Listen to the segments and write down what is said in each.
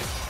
Yeah.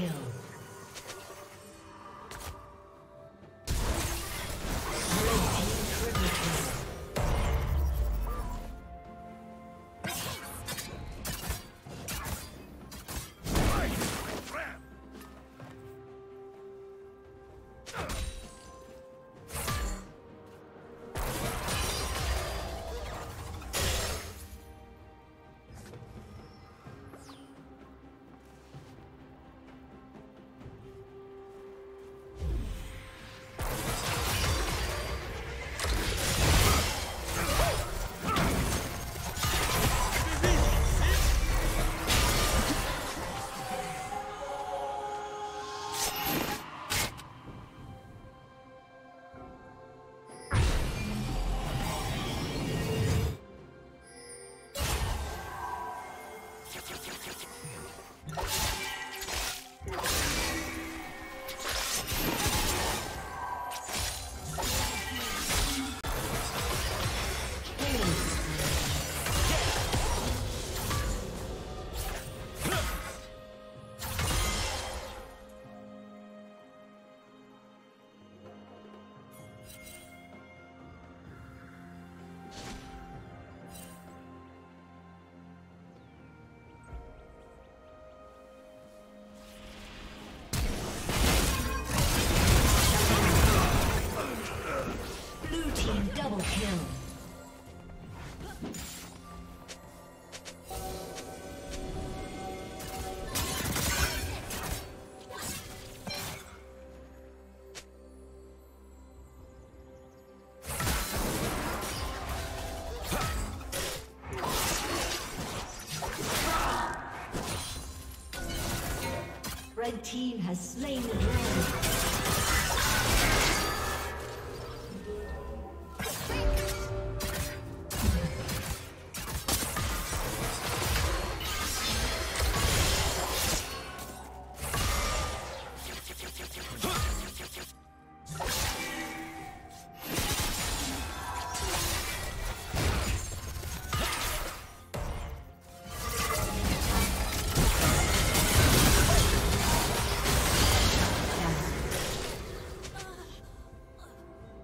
Red has slain the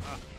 Red